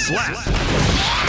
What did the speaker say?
Slap. Slap.